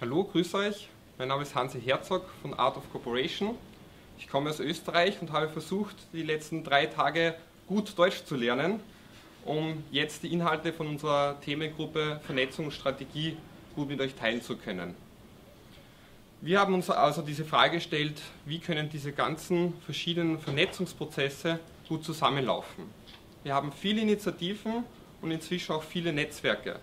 Hallo, grüß euch. Mein Name ist Hansi Herzog von Art of Corporation. Ich komme aus Österreich und habe versucht, die letzten drei Tage gut Deutsch zu lernen, um jetzt die Inhalte von unserer Themengruppe Vernetzung und Strategie gut mit euch teilen zu können. Wir haben uns also diese Frage gestellt, wie können diese ganzen verschiedenen Vernetzungsprozesse gut zusammenlaufen. Wir haben viele Initiativen und inzwischen auch viele Netzwerke.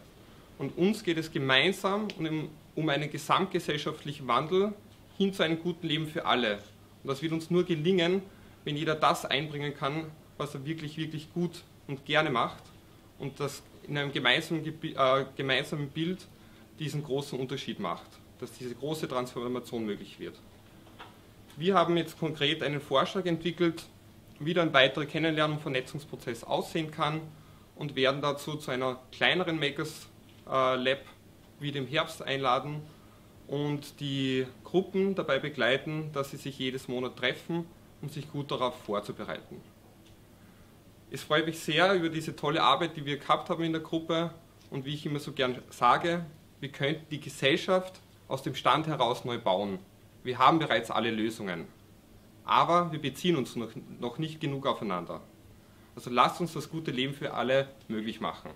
Und uns geht es gemeinsam um einen gesamtgesellschaftlichen Wandel hin zu einem guten Leben für alle. Und das wird uns nur gelingen, wenn jeder das einbringen kann, was er wirklich, wirklich gut und gerne macht und das in einem gemeinsamen, äh, gemeinsamen Bild diesen großen Unterschied macht, dass diese große Transformation möglich wird. Wir haben jetzt konkret einen Vorschlag entwickelt, wie dann weitere Kennenlernen und Vernetzungsprozess aussehen kann und werden dazu zu einer kleineren Makers äh, Lab wieder im Herbst einladen und die Gruppen dabei begleiten, dass sie sich jedes Monat treffen, um sich gut darauf vorzubereiten. Es freut mich sehr über diese tolle Arbeit, die wir gehabt haben in der Gruppe und wie ich immer so gern sage, wir könnten die Gesellschaft aus dem Stand heraus neu bauen. Wir haben bereits alle Lösungen, aber wir beziehen uns noch, noch nicht genug aufeinander. Also lasst uns das gute Leben für alle möglich machen.